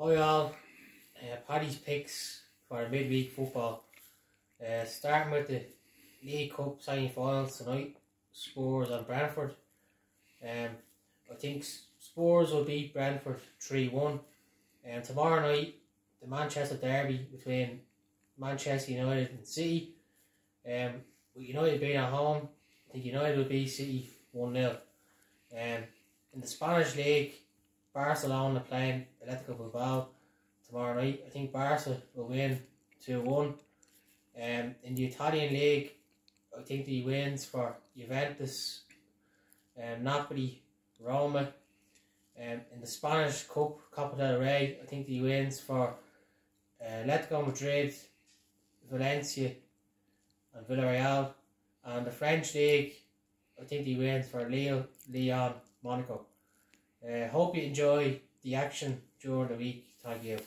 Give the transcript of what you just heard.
Hi all, uh, Paddy's picks for midweek football. Uh, starting with the League Cup semi-finals tonight, Spurs and Brentford. Um, I think Spurs will beat Brentford 3-1. And um, tomorrow night, the Manchester Derby between Manchester United and City. Um, with United being at home, I think United will beat City 1-0. Um, in the Spanish League, Barcelona playing Atletico Bilbao tomorrow night. I think Barca will win 2 1. Um, in the Italian League, I think the wins for Juventus, um, Napoli, Roma. Um, in the Spanish Cup, Copa del Rey, I think the wins for uh, Atletico Madrid, Valencia, and Villarreal. And the French League, I think the wins for Lille, Lyon, Monaco. Uh, hope you enjoy the action during the week. Thank you.